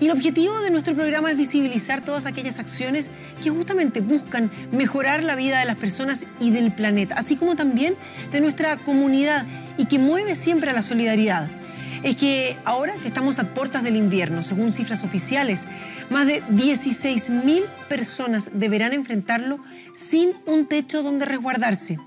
Y el objetivo de nuestro programa es visibilizar todas aquellas acciones que justamente buscan mejorar la vida de las personas y del planeta, así como también de nuestra comunidad y que mueve siempre a la solidaridad. Es que ahora que estamos a puertas del invierno, según cifras oficiales, más de 16.000 personas deberán enfrentarlo sin un techo donde resguardarse.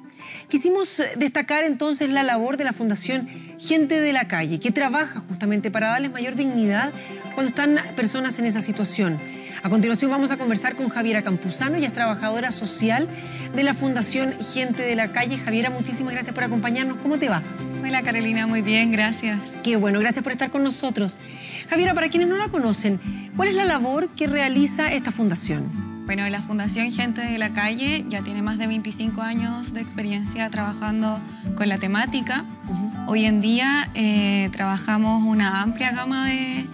Quisimos destacar entonces la labor de la Fundación Gente de la Calle, que trabaja justamente para darles mayor dignidad cuando están personas en esa situación. A continuación vamos a conversar con Javiera Campuzano, ella es trabajadora social de la Fundación Gente de la Calle. Javiera, muchísimas gracias por acompañarnos. ¿Cómo te va? Hola Carolina, muy bien, gracias. Qué bueno, gracias por estar con nosotros. Javiera, para quienes no la conocen, ¿cuál es la labor que realiza esta fundación? Bueno, la Fundación Gente de la Calle ya tiene más de 25 años de experiencia trabajando con la temática. Hoy en día eh, trabajamos una amplia gama de,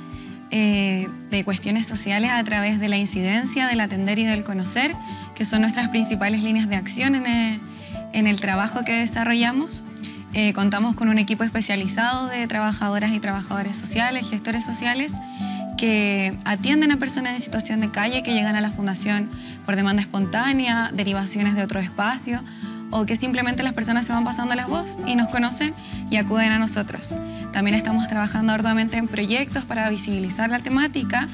eh, de cuestiones sociales a través de la incidencia, del atender y del conocer, que son nuestras principales líneas de acción en el, en el trabajo que desarrollamos. Eh, contamos con un equipo especializado de trabajadoras y trabajadores sociales, gestores sociales, que atienden a personas en situación de calle que llegan a la fundación por demanda espontánea, derivaciones de otro espacio o que simplemente las personas se van pasando la voz y nos conocen y acuden a nosotros. También estamos trabajando arduamente en proyectos para visibilizar la temática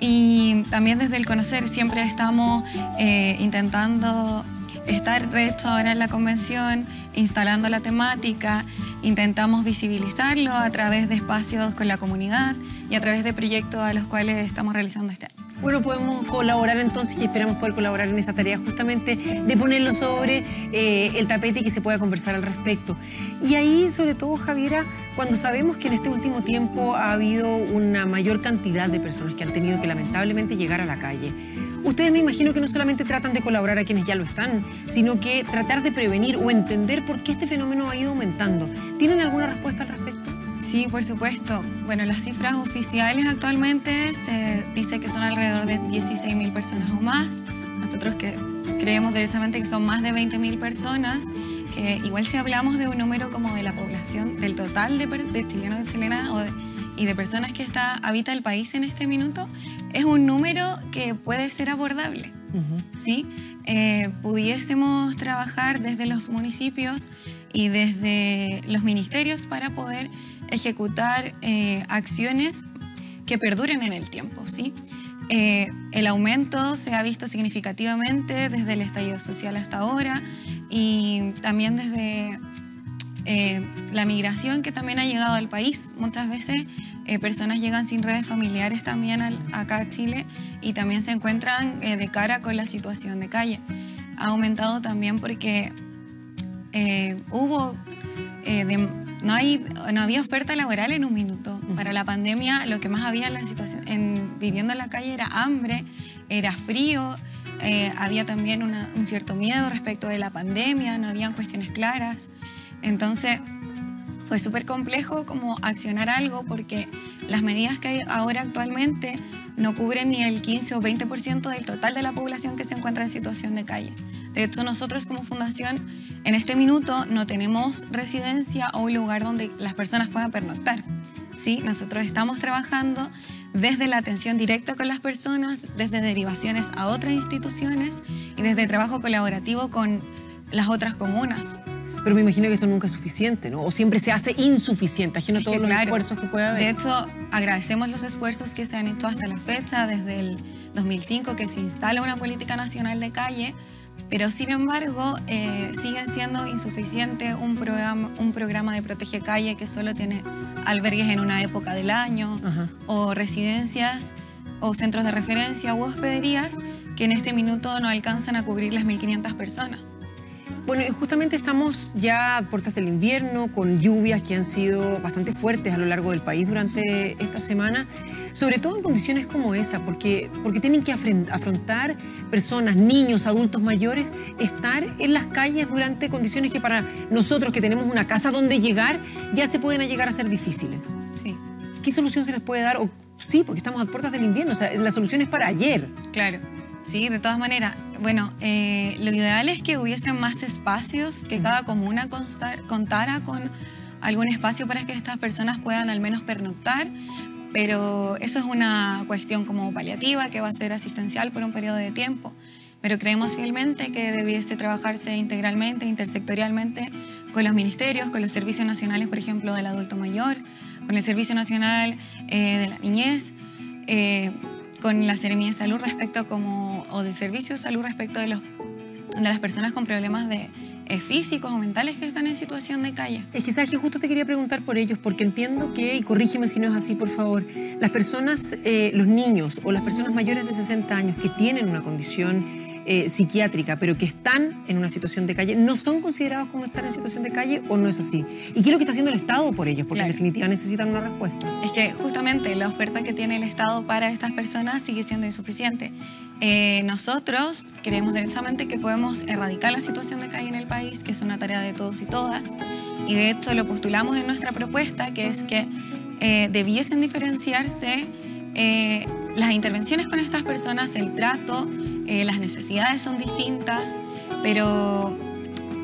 y también desde el conocer siempre estamos eh, intentando estar de hecho ahora en la convención, instalando la temática, intentamos visibilizarlo a través de espacios con la comunidad y a través de proyectos a los cuales estamos realizando este año. Bueno, podemos colaborar entonces y esperamos poder colaborar en esa tarea justamente de ponerlo sobre eh, el tapete y que se pueda conversar al respecto. Y ahí, sobre todo, Javiera, cuando sabemos que en este último tiempo ha habido una mayor cantidad de personas que han tenido que lamentablemente llegar a la calle, ustedes me imagino que no solamente tratan de colaborar a quienes ya lo están, sino que tratar de prevenir o entender por qué este fenómeno ha ido aumentando. ¿Tienen alguna respuesta al respecto? Sí, por supuesto. Bueno, las cifras oficiales actualmente se dice que son alrededor de 16.000 personas o más. Nosotros que creemos directamente que son más de 20.000 personas, que igual si hablamos de un número como de la población, del total de, de chilenos y chilenas y de personas que está, habita el país en este minuto, es un número que puede ser abordable. ¿sí? Eh, pudiésemos trabajar desde los municipios y desde los ministerios para poder ejecutar eh, acciones que perduren en el tiempo. ¿sí? Eh, el aumento se ha visto significativamente desde el estallido social hasta ahora y también desde eh, la migración que también ha llegado al país. Muchas veces personas llegan sin redes familiares también acá a Chile y también se encuentran de cara con la situación de calle. Ha aumentado también porque hubo de, no, hay, no había oferta laboral en un minuto. Para la pandemia lo que más había en la situación, en, viviendo en la calle era hambre, era frío, eh, había también un cierto miedo respecto de la pandemia, no habían cuestiones claras. Entonces fue súper complejo como accionar algo porque las medidas que hay ahora actualmente no cubren ni el 15 o 20% del total de la población que se encuentra en situación de calle. De hecho, nosotros como fundación en este minuto no tenemos residencia o un lugar donde las personas puedan pernoctar. ¿sí? Nosotros estamos trabajando desde la atención directa con las personas, desde derivaciones a otras instituciones y desde trabajo colaborativo con las otras comunas. Pero me imagino que esto nunca es suficiente, ¿no? O siempre se hace insuficiente, ajeno todos los esfuerzos que puede haber. De hecho, agradecemos los esfuerzos que se han hecho hasta la fecha, desde el 2005 que se instala una política nacional de calle, pero sin embargo eh, sigue siendo insuficiente un programa, un programa de Protege Calle que solo tiene albergues en una época del año o residencias o centros de referencia u hospederías que en este minuto no alcanzan a cubrir las 1.500 personas. Bueno, justamente estamos ya a puertas del invierno, con lluvias que han sido bastante fuertes a lo largo del país durante esta semana sobre todo en condiciones como esa, porque, porque tienen que afrontar personas, niños, adultos mayores, estar en las calles durante condiciones que para nosotros que tenemos una casa donde llegar ya se pueden llegar a ser difíciles. Sí. ¿Qué solución se les puede dar? O, sí, porque estamos a puertas del invierno, o sea, la solución es para ayer. Claro. Sí, de todas maneras. Bueno, eh, lo ideal es que hubiesen más espacios, que cada comuna contara con algún espacio para que estas personas puedan al menos pernoctar, pero eso es una cuestión como paliativa que va a ser asistencial por un periodo de tiempo. Pero creemos fielmente que debiese trabajarse integralmente, intersectorialmente con los ministerios, con los servicios nacionales, por ejemplo, del adulto mayor, con el Servicio Nacional eh, de la Niñez, eh, con la Seremía de Salud respecto como, o del Servicio de Salud respecto de, los, de las personas con problemas de, físicos o mentales que están en situación de calle. Es que, ¿sabes? justo te quería preguntar por ellos, porque entiendo que, y corrígeme si no es así, por favor, las personas, los niños o las personas mayores de 60 años que tienen una condición eh, psiquiátrica, pero que están en una situación de calle, ¿no son considerados como estar en situación de calle o no es así? ¿Y qué es lo que está haciendo el Estado por ellos? Porque en definitiva necesitan una respuesta. Es que justamente la oferta que tiene el Estado para estas personas sigue siendo insuficiente. Eh, nosotros creemos directamente que podemos erradicar la situación de calle en el país, que es una tarea de todos y todas, y de hecho lo postulamos en nuestra propuesta, que es que eh, debiesen diferenciarse las intervenciones con estas personas, el trato, eh, las necesidades son distintas, pero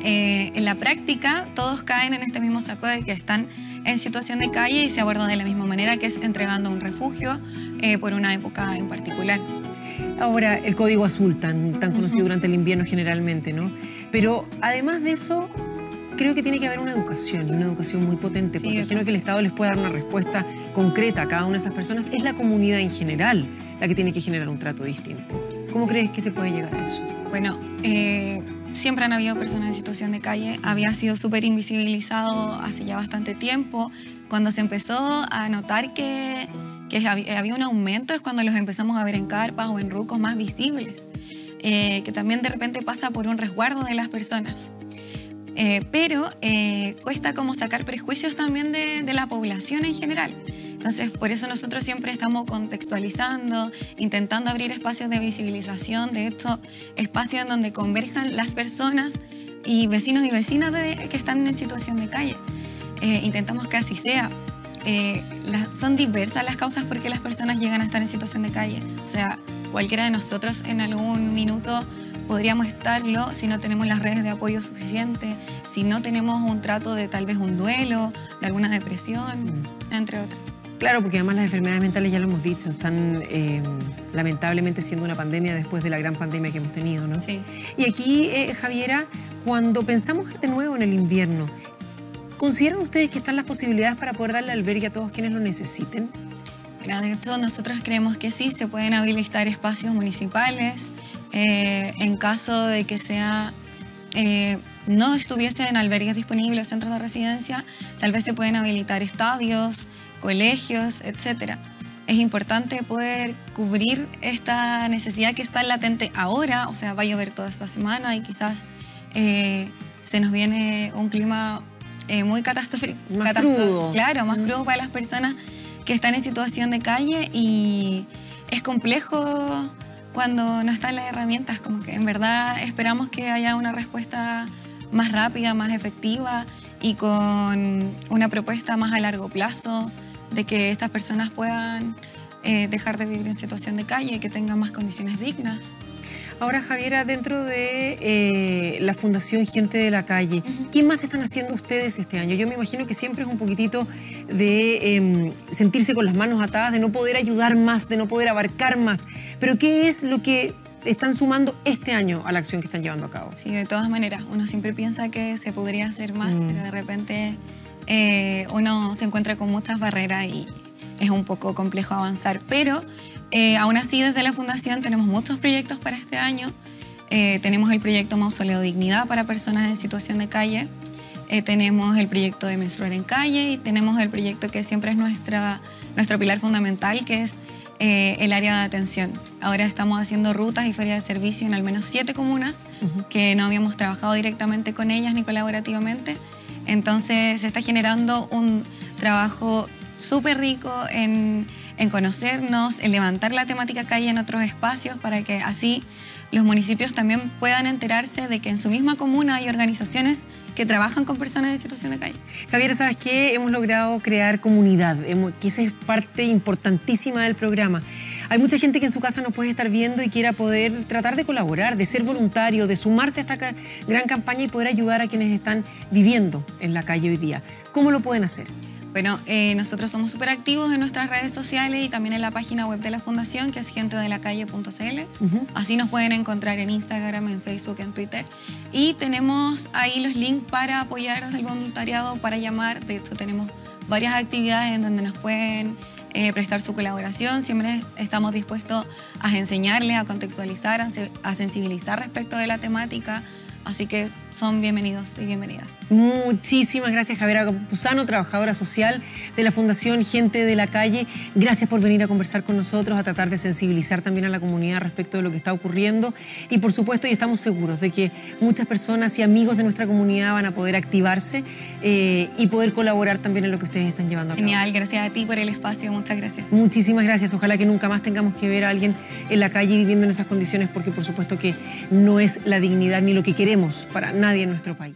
eh, en la práctica todos caen en este mismo saco de que están en situación de calle y se abordan de la misma manera, que es entregando un refugio eh, por una época en particular. Ahora, el código azul, tan, tan conocido durante el invierno generalmente, ¿no? Pero además de eso, creo que tiene que haber una educación y una educación muy potente, porque imagino que el Estado les puede dar una respuesta concreta a cada una de esas personas. Es la comunidad en general la que tiene que generar un trato distinto. ¿Cómo crees que se puede llegar a eso? Bueno, eh, siempre han habido personas en situación de calle. Había sido súper invisibilizado hace ya bastante tiempo. Cuando se empezó a notar que, que había un aumento es cuando los empezamos a ver en carpas o en rucos más visibles, eh, que también de repente pasa por un resguardo de las personas. Eh, pero cuesta como sacar prejuicios también de, de la población en general. Entonces, por eso nosotros siempre estamos contextualizando, intentando abrir espacios de visibilización, de hecho, espacios en donde converjan las personas y vecinos y vecinas que están en situación de calle. Eh, intentamos que así sea. Eh, son diversas las causas por qué las personas llegan a estar en situación de calle. O sea, cualquiera de nosotros en algún minuto podríamos estarlo si no tenemos las redes de apoyo suficientes, si no tenemos un trato de tal vez un duelo, de alguna depresión, entre otras. Claro, porque además las enfermedades mentales, ya lo hemos dicho, están eh, lamentablemente siendo una pandemia después de la gran pandemia que hemos tenido, ¿no? Sí. Y aquí, eh, Javiera, cuando pensamos de nuevo en el invierno, ¿consideran ustedes que están las posibilidades para poder darle albergue a todos quienes lo necesiten? de hecho, nosotros creemos que sí, se pueden habilitar espacios municipales eh, en caso de que sea no estuviesen albergues disponibles o centros de residencia, tal vez se pueden habilitar estadios, colegios, etcétera. Es importante poder cubrir esta necesidad que está latente ahora, o sea, va a llover toda esta semana y quizás eh, se nos viene un clima eh, muy catastrófico. Más crudo. Claro, más crudo para las personas que están en situación de calle y es complejo cuando no están las herramientas, como que en verdad esperamos que haya una respuesta más rápida, más efectiva y con una propuesta más a largo plazo de que estas personas puedan eh, dejar de vivir en situación de calle, que tengan más condiciones dignas. Ahora, Javiera, dentro de eh, la Fundación Gente de la Calle, ¿qué más están haciendo ustedes este año? Yo me imagino que siempre es un poquitito de em, sentirse con las manos atadas, de no poder ayudar más, de no poder abarcar más. Pero ¿qué es lo que están sumando este año a la acción que están llevando a cabo? Sí, de todas maneras, uno siempre piensa que se podría hacer más, mm. pero de repente eh, uno se encuentra con muchas barreras y es un poco complejo avanzar. Pero eh, aún así desde la Fundación tenemos muchos proyectos para este año. Eh, tenemos el proyecto Mausoleo Dignidad para personas en situación de calle. tenemos el proyecto de Menstruar en Calle y tenemos el proyecto que siempre es nuestra, nuestro pilar fundamental, que es el área de atención. Ahora estamos haciendo rutas y ferias de servicio en al menos siete comunas que no habíamos trabajado directamente con ellas ni colaborativamente entonces se está generando un trabajo súper rico en, conocernos, en levantar la temática calle en otros espacios para que así los municipios también puedan enterarse de que en su misma comuna hay organizaciones que trabajan con personas en situación de calle. Javier, ¿sabes qué? Hemos logrado crear comunidad, que esa es parte importantísima del programa. Hay mucha gente que en su casa nos puede estar viendo y quiera poder tratar de colaborar, de ser voluntario, de sumarse a esta gran campaña y poder ayudar a quienes están viviendo en la calle hoy día. ¿Cómo lo pueden hacer? Bueno, eh, nosotros somos súper activos en nuestras redes sociales y también en la página web de la fundación, que es gentedelacalle.cl. Así nos pueden encontrar en Instagram, en Facebook, en Twitter. Y tenemos ahí los links para apoyar el voluntariado, para llamar. De hecho, tenemos varias actividades en donde nos pueden eh, prestar su colaboración. Siempre estamos dispuestos a enseñarles, a contextualizar, a sensibilizar respecto de la temática Así que son bienvenidos y bienvenidas. Muchísimas gracias, Javiera Campuzano, trabajadora social de la Fundación Gente de la Calle. Gracias por venir a conversar con nosotros, a tratar de sensibilizar también a la comunidad respecto de lo que está ocurriendo. Y por supuesto, y estamos seguros de que muchas personas y amigos de nuestra comunidad van a poder activarse eh, y poder colaborar también en lo que ustedes están llevando a cabo. Genial, gracias a ti por el espacio, muchas gracias. Muchísimas gracias. Ojalá que nunca más tengamos que ver a alguien en la calle viviendo en esas condiciones, porque por supuesto que no es la dignidad ni lo que queremos para nadie en nuestro país.